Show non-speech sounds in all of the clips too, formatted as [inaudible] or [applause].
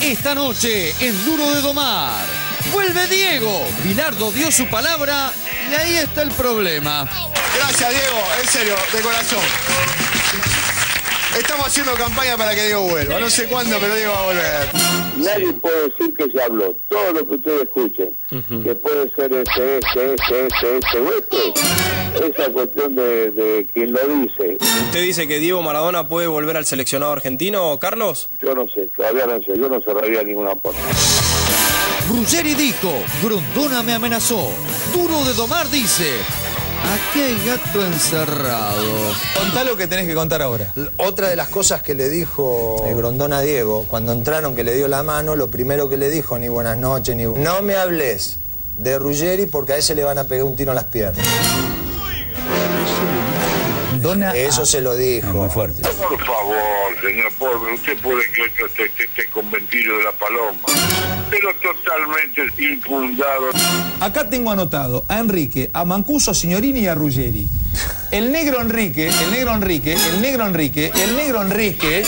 Esta noche en Duro de Domar. Vuelve Diego. Bilardo dio su palabra y ahí está el problema. Gracias, Diego, en serio, de corazón. Estamos haciendo campaña para que Diego vuelva. No sé cuándo, pero Diego va a volver. Nadie puede decir que se habló. Todo lo que ustedes escuchen, que puede ser este, este, este, este, este o este, esa cuestión de, de quien lo dice. ¿Usted dice que Diego Maradona puede volver al seleccionado argentino, Carlos? Yo no sé, todavía no sé. Yo no cerraría ninguna puerta. Ruggeri dijo, Grondona me amenazó. Duro de Domar dice, aquí hay gato encerrado. Contá lo que tenés que contar ahora. Otra de las cosas que le dijo el Grondón a Diego, cuando entraron que le dio la mano, lo primero que le dijo, ni buenas noches, ni... No me hables de Ruggeri porque a ese le van a pegar un tiro en las piernas. Eso se lo dijo. Muy fuerte. Por favor, señor, por, usted puede que esto esté, esté- esté convencido de la paloma, pero totalmente infundado. Acá tengo anotado a Enrique, a Mancuso, Signorini y a Ruggeri. El negro Enrique, el negro Enrique, el negro Enrique, el negro Enrique.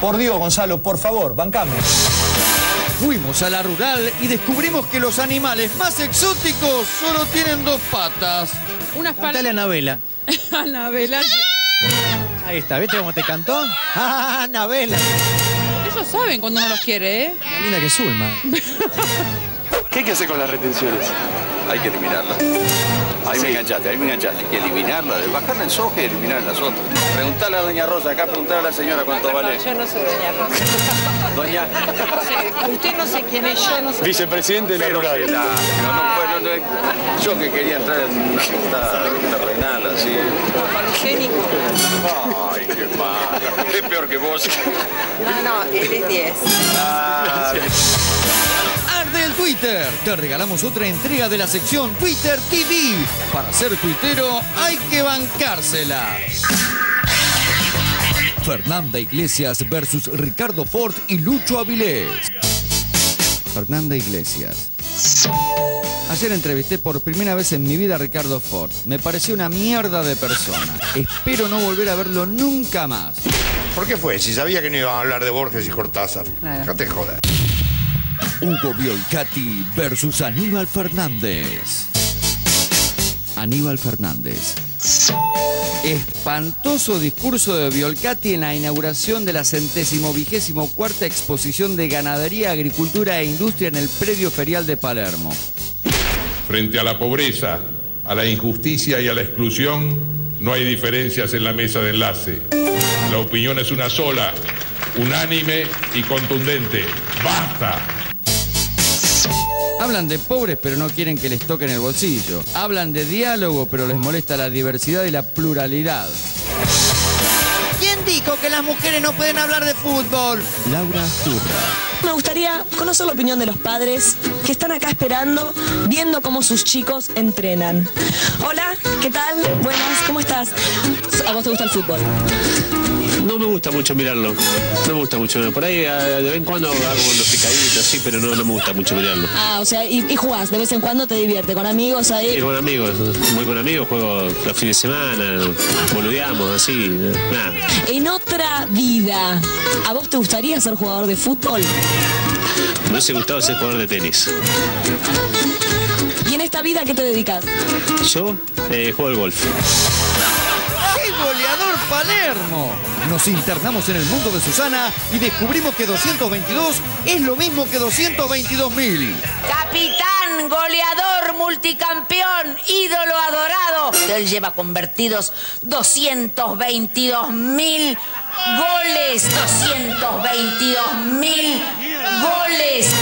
Por Dios, Gonzalo, por favor, bancame. Fuimos a la rural y descubrimos que los animales más exóticos solo tienen dos patas. Unas Dale a Anabela. [laughs] Anabela. Ahí está, ¿viste cómo te cantó? ¡Ah, [laughs] Anabela! Ellos saben cuando uno los quiere, ¿eh? Linda que Zulma. ¿Qué hay que hacer con las retenciones? Hay que eliminarlas. Ahí me enganchaste, ahí me enganchaste. Hay que eliminarlas, bajarla en soja y eliminar las otras. Preguntale a doña Rosa, acá preguntale a la señora cuánto vale. Yo no soy doña Rosa. Doña. Usted no sé quién es, yo no sé. Vicepresidente de la rural. No, no, no, no, yo que quería entrar en una junta terrenal así. Ay, qué mal. Es peor que vos. No, no, él es 10. Ah, Arde el Twitter. Te regalamos otra entrega de la sección Twitter TV. Para ser tuitero hay que bancársela. Fernanda Iglesias versus Ricardo Ford y Lucho Avilés. Fernanda Iglesias. Ayer entrevisté por primera vez en mi vida a Ricardo Ford. Me pareció una mierda de persona. Espero no volver a verlo nunca más. ¿Por qué fue? Si sabía que no iban a hablar de Borges y Cortázar. No te jodas. Hugo Biolcati versus Aníbal Fernández. Aníbal Fernández. Espantoso discurso de Biolcati en la inauguración de la centésimo vigésimo cuarta exposición de ganadería, agricultura e industria en el predio ferial de Palermo. Frente a la pobreza, a la injusticia y a la exclusión, no hay diferencias en la mesa de enlace. La opinión es una sola, unánime y contundente. ¡Basta! Hablan de pobres pero no quieren que les toquen el bolsillo. Hablan de diálogo pero les molesta la diversidad y la pluralidad. ¿Quién dijo que las mujeres no pueden hablar de fútbol? Laura Turra. Me gustaría conocer la opinión de los padres que están acá esperando, viendo cómo sus chicos entrenan. Hola, ¿qué tal? Buenas, ¿cómo estás? ¿A vos te gusta el fútbol? No me gusta mucho mirarlo. No me gusta mucho. Por ahí a- de vez en cuando hago unos picaditos así, pero no, no me gusta mucho mirarlo. Ah, o sea, y, y jugás, de vez en cuando te divierte, con amigos ahí. Y con amigos, muy con amigos, juego los fines de semana, boludeamos, así, nada. En otra vida, ¿a vos te gustaría ser jugador de fútbol? Me hubiese gustado ser jugador de tenis. ¿Y en esta vida a qué te dedicas? Yo eh, juego al golf. Nos internamos en el mundo de Susana y descubrimos que 222 es lo mismo que 222.000. Capitán, goleador, multicampeón, ídolo adorado. Él lleva convertidos 222 mil goles. 222 mil goles.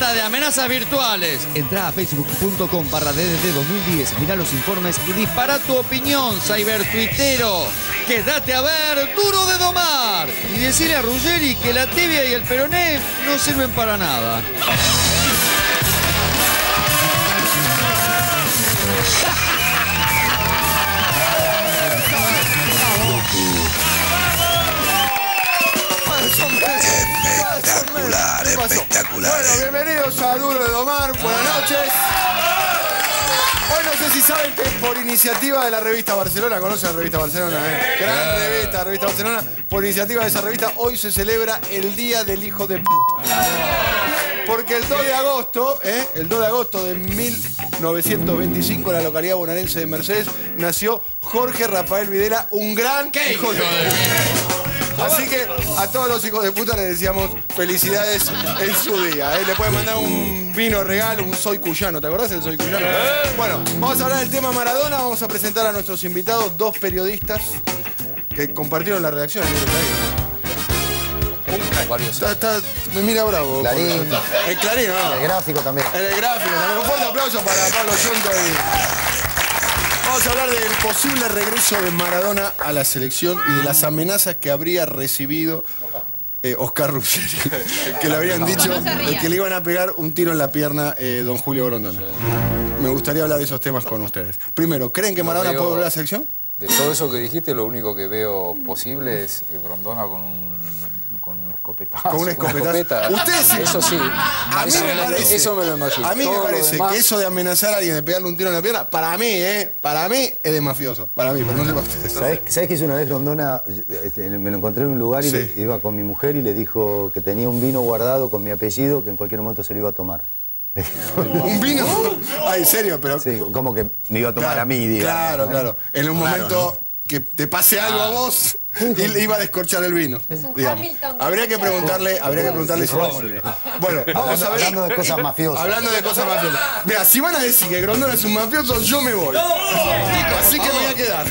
De amenazas virtuales. Entra a facebook.com barra DDD 2010, mira los informes y dispara tu opinión, cybertuitero. Quédate a ver Duro de Domar y decirle a Ruggeri que la tibia y el peroné no sirven para nada. [laughs] Espectacular, espectacular. Bueno, bienvenidos a Duro de Domar. Buenas noches. Hoy no sé si saben que por iniciativa de la revista Barcelona, ¿conocen la revista Barcelona? eh? Gran revista, revista Barcelona. Por iniciativa de esa revista, hoy se celebra el Día del Hijo de Puta. Porque el 2 de agosto, ¿eh? el 2 de agosto de 1925, en la localidad bonaerense de Mercedes, nació Jorge Rafael Videla, un gran hijo de puta. Así que a todos los hijos de puta les decíamos felicidades en su día. ¿eh? Le pueden mandar un vino regalo, un soy cuyano. ¿Te acordás del soy cuyano? Bueno, vamos a hablar del tema Maradona. Vamos a presentar a nuestros invitados, dos periodistas que compartieron la redacción. Está, está- me mira bravo. Clarín. El Clarín, ¿no? El gráfico también. En el gráfico. también. Un fuerte aplauso para Pablo Yunto y... Vamos a hablar del posible regreso de Maradona a la selección y de las amenazas que habría recibido eh, Oscar Ruggeri. [laughs] que le habrían dicho que le iban a pegar un tiro en la pierna eh, don Julio Grondona. Me gustaría hablar de esos temas con ustedes. Primero, ¿creen que Maradona puede volver a la selección? De todo eso que dijiste, lo único que veo posible es eh, Grondona con un escopetazo. Con un una escopetazo. escopeta. Ustedes sí. Eso sí. A mí eso, me parece. eso me lo imagino. A mí Todo me parece demás- que eso de amenazar a alguien, de pegarle un tiro en la pierna, para mí, ¿eh? Para mí es de mafioso. Para mí, pero no sé para ustedes. ¿Sabés, sabés que hizo una vez Rondona? este, Me lo encontré en un lugar y Sí. le- iba con mi mujer y le dijo que tenía un vino guardado con mi apellido que en cualquier momento se lo iba a tomar. [laughs] ¿Un vino? Ay, en serio, pero. Sí, como que me iba a tomar Claro, a mí, digamos. Claro, ¿no? claro. En un Claro, momento que te pase algo a vos, y le iba a descorchar el vino. digamos. Habría que preguntarle, habría que preguntarle si Bueno, vamos a ver. Hablando de cosas mafiosas. Hablando de cosas mafiosas. Mira, si van a decir que Grondona es un mafioso, yo me voy. Así que me voy a quedar.